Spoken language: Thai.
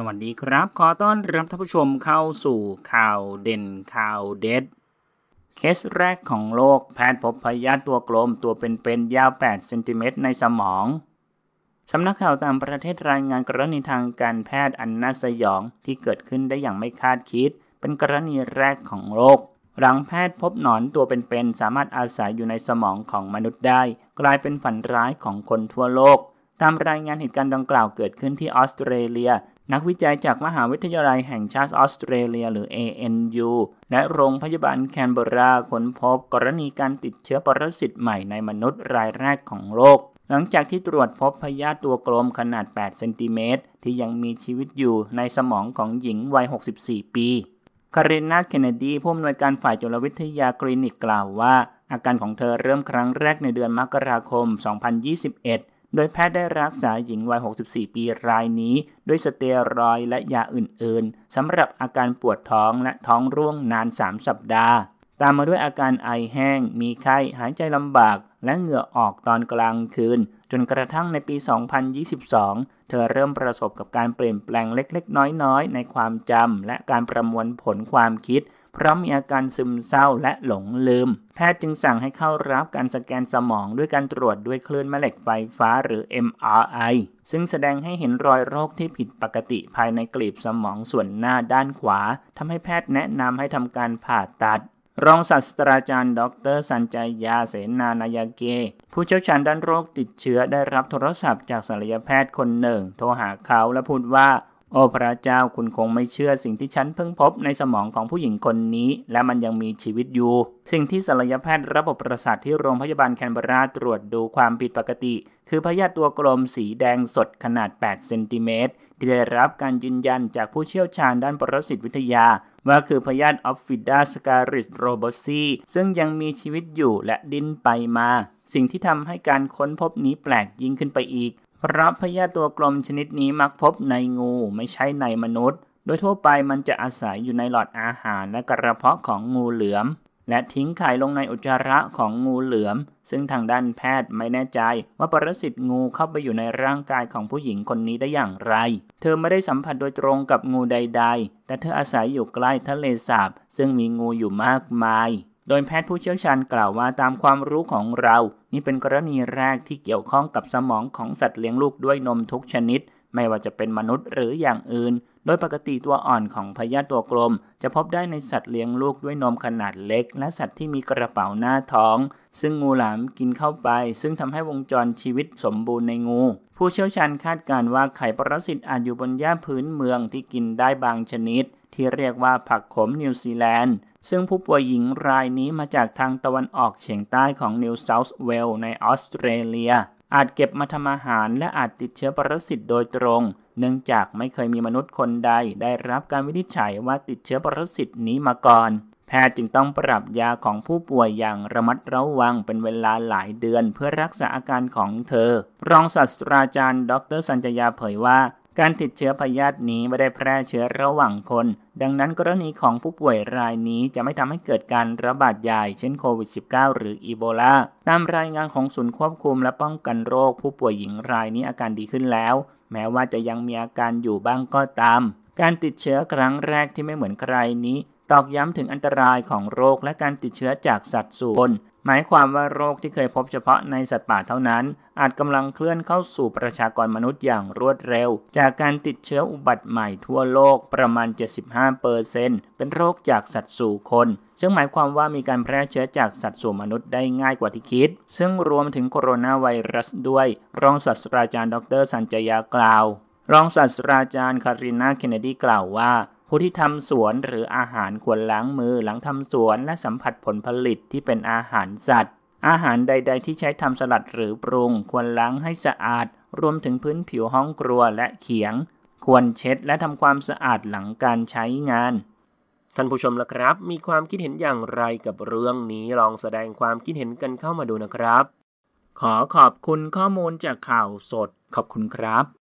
สวัสดีครับ ขอต้อนรับท่านผู้ชมเข้าสู่ข่าวเด่นข่าวเด็ด เคสแรกของโลกแพทย์พบพยาธิตัวกลมตัวเป็นๆยาว 8 เซนติเมตรในสมอง สำนักข่าวต่างประเทศรายงานกรณีทางการแพทย์อันน่าสยองที่เกิดขึ้นได้อย่างไม่คาดคิด เป็นกรณีแรกของโลก หลังแพทย์พบหนอนตัวเป็นๆสามารถอาศัยอยู่ในสมองของมนุษย์ได้ กลายเป็นฝันร้ายของคนทั่วโลกตามรายงานเหตุการณ์ดังกล่าวเกิดขึ้นที่ออสเตรเลีย นักวิจัยจากมหาวิทยาลัยแห่งชาติออสเตรเลียหรือ ANU และโรงพยาบาลแคนเบราค้นพบกรณีการติดเชื้อปรสิตใหม่ในมนุษย์รายแรกของโลก หลังจากที่ตรวจพบพยาธิตัวกลมขนาด 8 เซนติเมตรที่ยังมีชีวิตอยู่ในสมองของหญิงวัย 64 ปีคารินาเคนเนดีผู้อำนวยการฝ่ายจุลวิทยาคลินิกกล่าวว่า อาการของเธอเริ่มครั้งแรกในเดือนมกราคม 2021 โดยแพทย์ได้รักษาหญิงวัย 64 ปีรายนี้ ด้วยสเตียรอยและยาอื่นๆสำหรับอาการปวดท้องและท้องร่วงนาน 3 สัปดาห์ ตามมาด้วยอาการไอแห้ง มีไข้ หายใจลำบาก และเหงื่อออกตอนกลางคืน จนกระทั่งในปี 2022 เธอเริ่มประสบกับการเปลี่ยนแปลงเล็กๆ น้อยๆ ในความจำและการประมวลผลความคิด เพราะมีอาการซึมเศร้าและหลงลืม แพทย์จึงสั่งให้เข้ารับการสแกนสมองด้วยการตรวจด้วยคลื่นแม่เหล็กไฟฟ้าหรือ MRI ซึ่งแสดงให้เห็นรอยโรคที่ผิดปกติภายในกลีบสมองส่วนหน้าด้านขวาทำให้แพทย์แนะนำให้ทำการผ่าตัดรองศาสตราจารย์ ดร สัญจยาเสนานายาเก ผู้เชี่ยวชาญด้านโรคติดเชื้อได้รับโทรศัพท์จากศัลยแพทย์คนหนึ่ง โทรหาเขาและพูดว่า โอ้พระเจ้าคุณคงไม่เชื่อสิ่งที่ฉันเพิ่งพบในสมองของผู้หญิงคนนี้ และมันยังมีชีวิตอยู่ สิ่งที่ศัลยแพทย์ระบบประสาทที่โรงพยาบาลแคนเบราตรวจดูความผิดปกติ คือพยาธิตัวกลมสีแดงสดขนาด 8 เซนติเมตรที่ได้รับการยืนยันจากผู้เชี่ยวชาญด้านปรสิตวิทยา ว่าคือพยาธิออฟฟิดาสการิสโรบซีซึ่งยังมีชีวิตอยู่และดิ้นไปมา สิ่งที่ทำให้การค้นพบนี้แปลกยิ่งขึ้นไปอีก ราะพยาธิตัวกลมชนิดนี้มักพบในงูไม่ใช่ในมนุษย์ โดยทั่วไปมันจะอาศัยอยู่ในหลอดอาหารและกระเพาะของงูเหลือม และทิ้งไข่ลงในอุจจาระของงูเหลือม ซึ่งทางด้านแพทย์ไม่แน่ใจว่าปรสิตงูเข้าไปอยู่ในร่างกายของผู้หญิงคนนี้ได้อย่างไร เธอไม่ได้สัมผัสโดยตรงกับงูใด ๆ แต่เธออาศัยอยู่ใกล้ทะเลสาบ ซึ่งมีงูอยู่มากมาย โดยแพทย์ผู้เชี่ยวชาญกล่าวว่าตามความรู้ของเรา นี่เป็นกรณีแรกที่เกี่ยวข้องกับสมองของสัตว์เลี้ยงลูกด้วยนมทุกชนิด ไม่ว่าจะเป็นมนุษย์หรืออย่างอื่น โดยปกติตัวอ่อนของพยาธิตัวกลม จะพบได้ในสัตว์เลี้ยงลูกด้วยนมขนาดเล็ก และสัตว์ที่มีกระเป๋าหน้าท้อง ซึ่งงูหลามกินเข้าไป ซึ่งทำให้วงจรชีวิตสมบูรณ์ในงู ผู้เชี่ยวชาญคาดการณ์ว่าไข่ปรสิตอาจอยู่บนหญ้าพื้นเมืองที่กินได้บางชนิด ที่เรียกว่าผักขมนิวซีแลนด์ ซึ่งผู้ป่วยหญิงรายนี้มาจากทางตะวันออกเฉียงใต้ของนิวเซาท์เวลในออสเตรเลีย อาจเก็บมาทำอาหารและอาจติดเชื้อปรสิตโดยตรง เนื่องจากไม่เคยมีมนุษย์คนใด ได้รับการวินิจฉัยว่าติดเชื้อปรสิตนี้มาก่อน แพทย์จึงต้องปรับยาของผู้ป่วยอย่างระมัดระวังเป็นเวลาหลายเดือนเพื่อรักษาอาการของเธอ รองศาสตราจารย์ ดรสัญญยาเผยว่า การติดเชื้อพยาธินี้ไม่ได้แพร่เชื้อระหว่างคน ดังนั้นกรณีของผู้ป่วยรายนี้จะไม่ทำให้เกิดการระบาดใหญ่เช่นโควิด -19 หรืออีโบลา ตามรายงานของศูนย์ควบคุมและป้องกันโรค ผู้ป่วยหญิงรายนี้อาการดีขึ้นแล้ว แม้ว่าจะยังมีอาการอยู่บ้างก็ตาม การติดเชื้อครั้งแรกที่ไม่เหมือนใครนี้ ตอกย้ำถึงอันตรายของโรคและการติดเชื้อจากสัตว์สู่คนหมายความว่าโรคที่เคยพบเฉพาะในสัตว์ป่าเท่านั้น อาจกำลังเคลื่อนเข้าสู่ประชากรมนุษย์อย่างรวดเร็ว จากการติดเชื้ออุบัติใหม่ทั่วโลกประมาณ 75%เปอร์เซ็นเป็นโรคจากสัตว์สู่คน ซึ่งหมายความว่ามีการแพร่เชื้อจากสัตว์สู่มนุษย์ได้ง่ายกว่าที่คิด ซึ่งรวมถึงโคโรนาไวรัสด้วย รองศาสตราจารย์ดรสัญจยากล่าว รองศาสตราจารย์คารินาเคนเนดีกล่าวว่า ผู้ที่ทำสวนหรืออาหารควรล้างมือหลังทำสวนและสัมผัสผลผลิตที่เป็นอาหารสัตว์ อาหารใด ๆ ที่ใช้ทำสลัดหรือปรุง ควรล้างให้สะอาด รวมถึงพื้นผิวห้องครัวและเขียง ควรเช็ดและทำความสะอาดหลังการใช้งานท่านผู้ชมล่ะครับ มีความคิดเห็นอย่างไรกับเรื่องนี้ลองแสดงความคิดเห็นกันเข้ามาดูนะครับ ขอขอบคุณข้อมูลจากข่าวสด ขอบคุณครับ